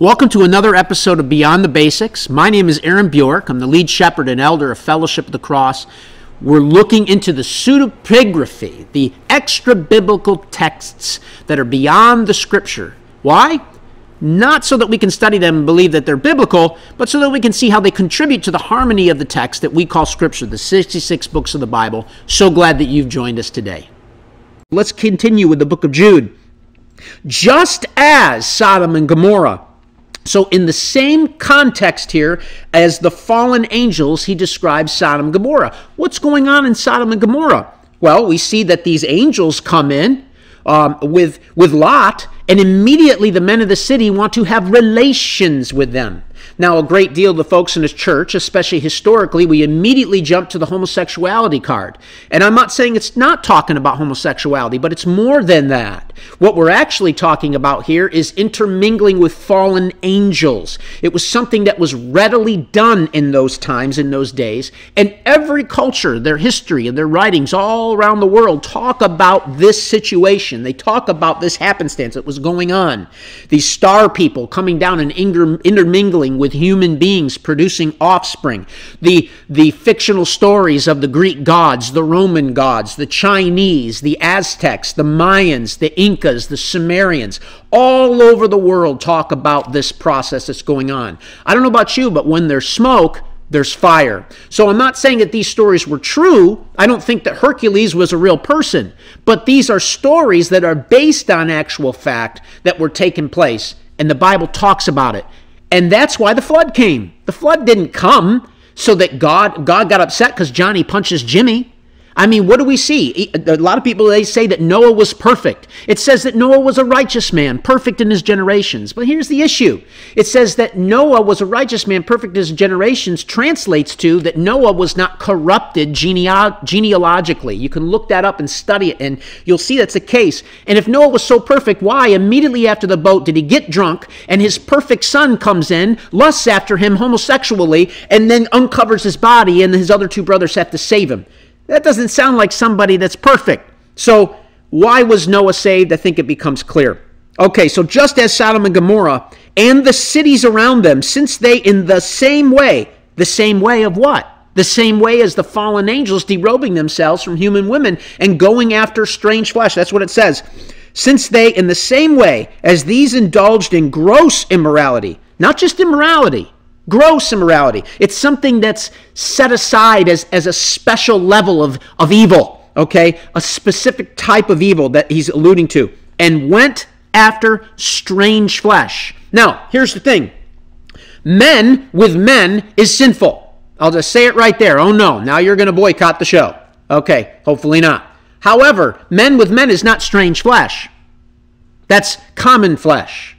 Welcome to another episode of Beyond the Basics. My name is Aaron Bjork. I'm the lead shepherd and elder of Fellowship of the Cross. We're looking into the pseudepigraphy, the extra biblical texts that are beyond the scripture. Why? Not so that we can study them and believe that they're biblical, but so that we can see how they contribute to the harmony of the text that we call scripture, the 66 books of the Bible. So glad that you've joined us today. Let's continue with the book of Jude. Just as Sodom and Gomorrah so, in the same context here as the fallen angels, he describes Sodom and Gomorrah. What's going on in Sodom and Gomorrah? Well, we see that these angels come in um, with, with Lot, and immediately the men of the city want to have relations with them. Now, a great deal of the folks in his church, especially historically, we immediately jump to the homosexuality card. And I'm not saying it's not talking about homosexuality, but it's more than that. What we're actually talking about here is intermingling with fallen angels. It was something that was readily done in those times, in those days. And every culture, their history and their writings all around the world talk about this situation. They talk about this happenstance that was going on. These star people coming down and intermingling with human beings producing offspring. The, the fictional stories of the Greek gods, the Roman gods, the Chinese, the Aztecs, the Mayans, the Incas, the Sumerians, all over the world talk about this process that's going on. I don't know about you, but when there's smoke, there's fire. So I'm not saying that these stories were true. I don't think that Hercules was a real person. But these are stories that are based on actual fact that were taking place. And the Bible talks about it. And that's why the flood came. The flood didn't come so that God God got upset because Johnny punches Jimmy. I mean, what do we see? A lot of people they say that Noah was perfect. It says that Noah was a righteous man, perfect in his generations. But here's the issue. It says that Noah was a righteous man, perfect in his generations translates to that Noah was not corrupted genealogically. You can look that up and study it and you'll see that's the case. And if Noah was so perfect, why immediately after the boat did he get drunk and his perfect son comes in, lusts after him homosexually and then uncovers his body and his other two brothers have to save him? That doesn't sound like somebody that's perfect. So, why was Noah saved? I think it becomes clear. Okay, so just as Sodom and Gomorrah and the cities around them, since they, in the same way, the same way of what? The same way as the fallen angels derobing themselves from human women and going after strange flesh. That's what it says. Since they, in the same way as these indulged in gross immorality, not just immorality, Gross immorality. It's something that's set aside as, as a special level of, of evil, okay? A specific type of evil that he's alluding to. And went after strange flesh. Now, here's the thing men with men is sinful. I'll just say it right there. Oh no, now you're going to boycott the show. Okay, hopefully not. However, men with men is not strange flesh. That's common flesh.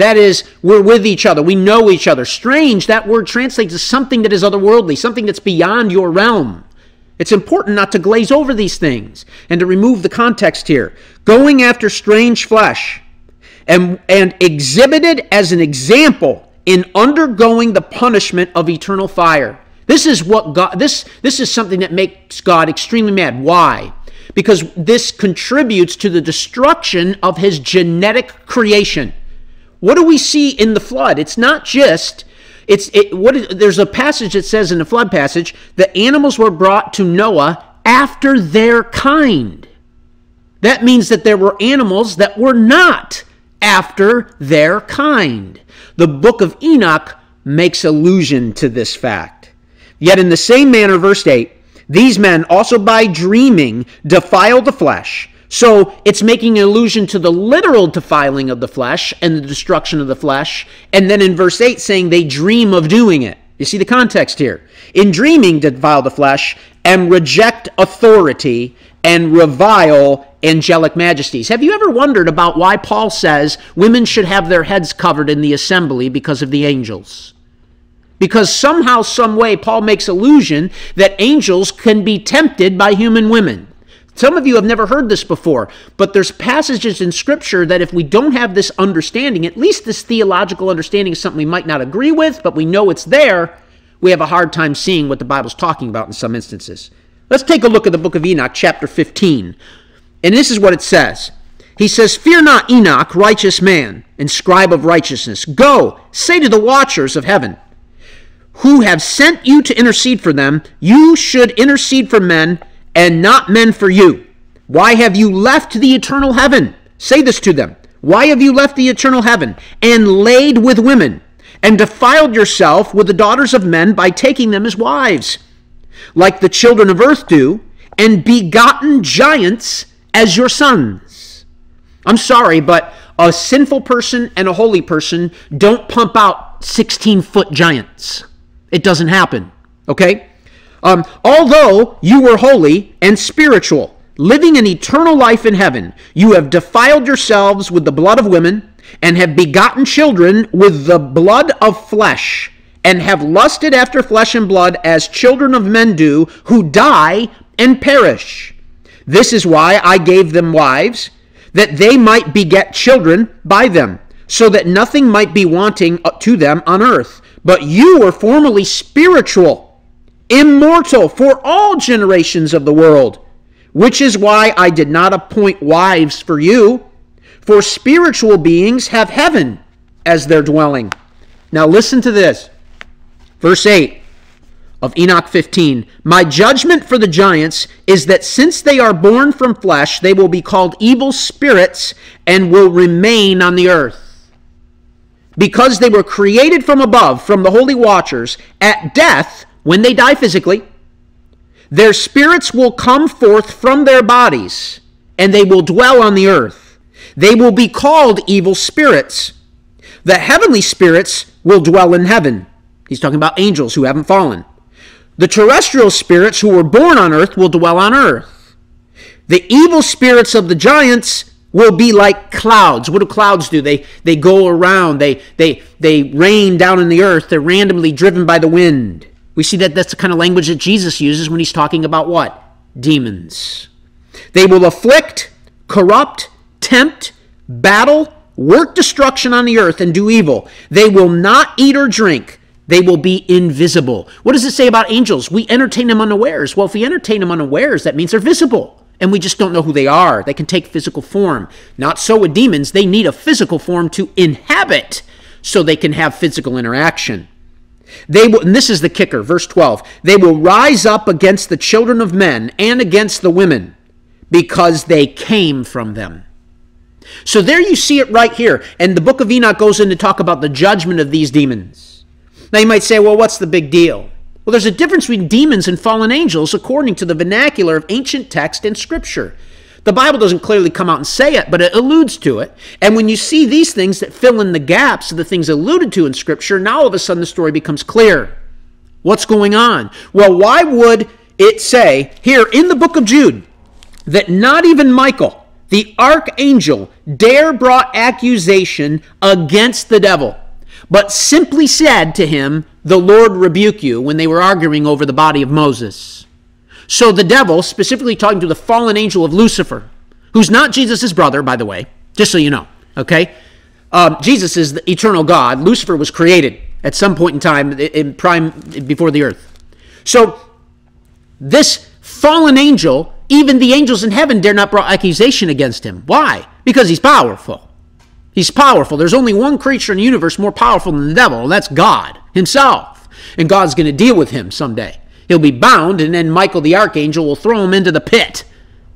That is, we're with each other. We know each other. Strange, that word translates as something that is otherworldly, something that's beyond your realm. It's important not to glaze over these things and to remove the context here. Going after strange flesh and, and exhibited as an example in undergoing the punishment of eternal fire. This is what God this this is something that makes God extremely mad. Why? Because this contributes to the destruction of his genetic creation. What do we see in the flood? It's not just it's it, what is, there's a passage that says in the flood passage the animals were brought to Noah after their kind. That means that there were animals that were not after their kind. The book of Enoch makes allusion to this fact. Yet in the same manner, verse 8, these men also by dreaming defile the flesh so it's making an allusion to the literal defiling of the flesh and the destruction of the flesh. And then in verse 8, saying they dream of doing it. You see the context here. In dreaming, to defile the flesh and reject authority and revile angelic majesties. Have you ever wondered about why Paul says women should have their heads covered in the assembly because of the angels? Because somehow, some way, Paul makes allusion that angels can be tempted by human women. Some of you have never heard this before, but there's passages in Scripture that if we don't have this understanding, at least this theological understanding is something we might not agree with, but we know it's there, we have a hard time seeing what the Bible's talking about in some instances. Let's take a look at the book of Enoch, chapter 15. And this is what it says He says, Fear not, Enoch, righteous man, and scribe of righteousness. Go, say to the watchers of heaven, who have sent you to intercede for them, you should intercede for men, and not men for you. Why have you left the eternal heaven? Say this to them. Why have you left the eternal heaven and laid with women, and defiled yourself with the daughters of men by taking them as wives, like the children of earth do, and begotten giants as your sons? I'm sorry, but a sinful person and a holy person don't pump out 16 foot giants. It doesn't happen. Okay? Um, although you were holy and spiritual, living an eternal life in heaven, you have defiled yourselves with the blood of women and have begotten children with the blood of flesh and have lusted after flesh and blood as children of men do who die and perish. This is why I gave them wives that they might beget children by them, so that nothing might be wanting to them on earth. But you were formerly spiritual, immortal for all generations of the world, which is why I did not appoint wives for you, for spiritual beings have heaven as their dwelling. Now listen to this. Verse 8 of Enoch 15. My judgment for the giants is that since they are born from flesh, they will be called evil spirits and will remain on the earth. Because they were created from above, from the holy watchers, at death, when they die physically, their spirits will come forth from their bodies, and they will dwell on the earth. They will be called evil spirits. The heavenly spirits will dwell in heaven. He's talking about angels who haven't fallen. The terrestrial spirits who were born on earth will dwell on earth. The evil spirits of the giants will be like clouds. What do clouds do? They they go around. They they they rain down in the earth. They're randomly driven by the wind. We see that that's the kind of language that Jesus uses when he's talking about what? Demons. They will afflict, corrupt, tempt, battle, work destruction on the earth and do evil. They will not eat or drink. They will be invisible. What does it say about angels? We entertain them unawares. Well, if we entertain them unawares, that means they're visible. And we just don't know who they are. They can take physical form. Not so with demons. They need a physical form to inhabit so they can have physical interaction. They will, and this is the kicker, verse 12. They will rise up against the children of men and against the women because they came from them. So there you see it right here. And the book of Enoch goes in to talk about the judgment of these demons. Now you might say, well, what's the big deal? Well, there's a difference between demons and fallen angels according to the vernacular of ancient text and scripture. The Bible doesn't clearly come out and say it, but it alludes to it. And when you see these things that fill in the gaps of the things alluded to in scripture, now all of a sudden the story becomes clear. What's going on? Well, why would it say here in the book of Jude that not even Michael, the archangel, dare brought accusation against the devil? but simply said to him, The Lord rebuke you, when they were arguing over the body of Moses. So the devil, specifically talking to the fallen angel of Lucifer, who's not Jesus' brother, by the way, just so you know, okay? Um, Jesus is the eternal God. Lucifer was created at some point in time, in prime before the earth. So this fallen angel, even the angels in heaven dare not bring accusation against him. Why? Because he's powerful. He's powerful. There's only one creature in the universe more powerful than the devil, and that's God himself. And God's going to deal with him someday. He'll be bound, and then Michael the archangel will throw him into the pit.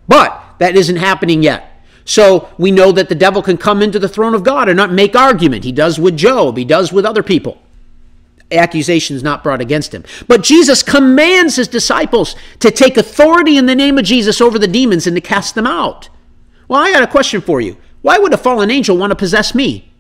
But that isn't happening yet. So we know that the devil can come into the throne of God and not make argument. He does with Job, he does with other people. Accusations not brought against him. But Jesus commands his disciples to take authority in the name of Jesus over the demons and to cast them out. Well, I got a question for you. Why would a fallen angel want to possess me?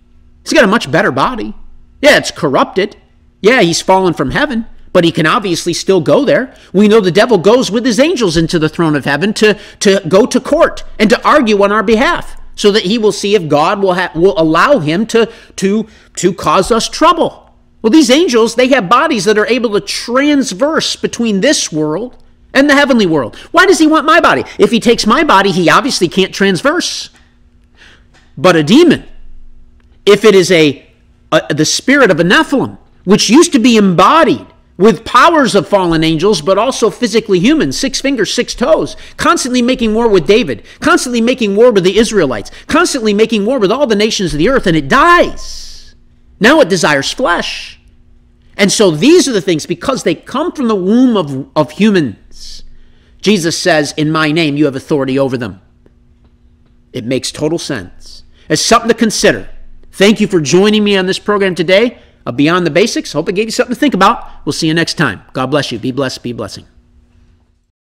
He's got a much better body. Yeah, it's corrupted. Yeah, he's fallen from heaven, but he can obviously still go there. We know the devil goes with his angels into the throne of heaven to, to go to court and to argue on our behalf so that he will see if God will, ha- will allow him to, to, to cause us trouble. Well, these angels, they have bodies that are able to transverse between this world and the heavenly world. Why does he want my body? If he takes my body, he obviously can't transverse but a demon. If it is a, a the spirit of a Nephilim, which used to be embodied with powers of fallen angels, but also physically human, six fingers, six toes, constantly making war with David, constantly making war with the Israelites, constantly making war with all the nations of the earth, and it dies. Now it desires flesh. And so these are the things, because they come from the womb of, of humans. Jesus says, In my name, you have authority over them. It makes total sense. It's something to consider. Thank you for joining me on this program today. Uh, beyond the Basics. Hope it gave you something to think about. We'll see you next time. God bless you. Be blessed. Be blessing.